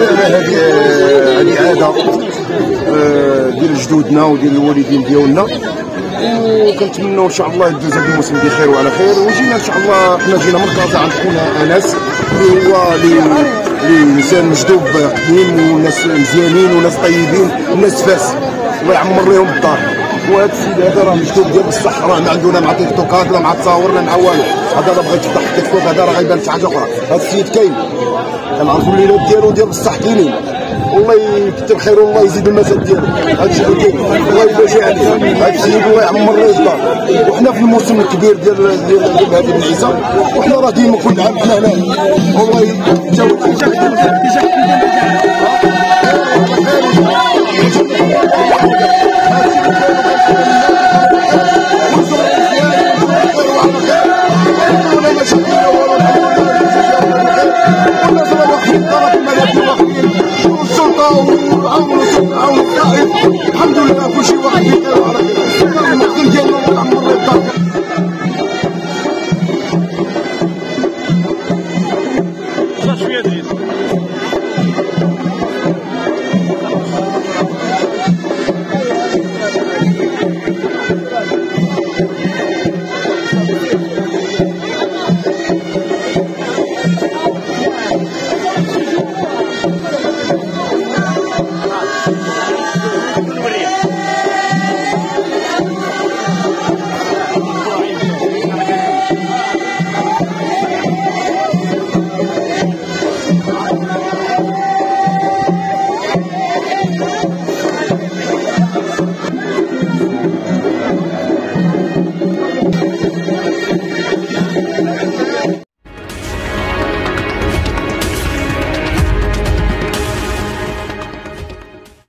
عباده آه، ديال جدودنا وديال الوالدين ديالنا. وكنتمنوا إن شاء الله يدوز هذا الموسم بخير وعلى خير. وجينا إن شاء الله حنا جينا من كازا عند خونا أنس اللي هو اللي انسان مجذوب قديم وناس مزيانين وناس طيبين وناس فاس. الله يعمر لهم الدار. وهذا السيد هذا راه مجذوب ديال بصح راه ما عنده لا مع تيك توكات لا مع تصاور لا مع والو. هذا راه بغى يفتح تيك توك هذا راه غيبان شي حاجة أخرى. هذا السيد كاين. كنعرفوا الليلات ديالو ديال بصح كاينين والله يكتب خير والله يزيد المسد ديالو. هادشي كاين الله يبارك عليه هادشي الله يعمر له الدار وحنا في الموسم الكبير ديال ديال ديال هذه العيسى وحنا راه ديما كل عام حنا هنا. والله يجاوب हम जा ख़ुशी आहे सत्री Thank you.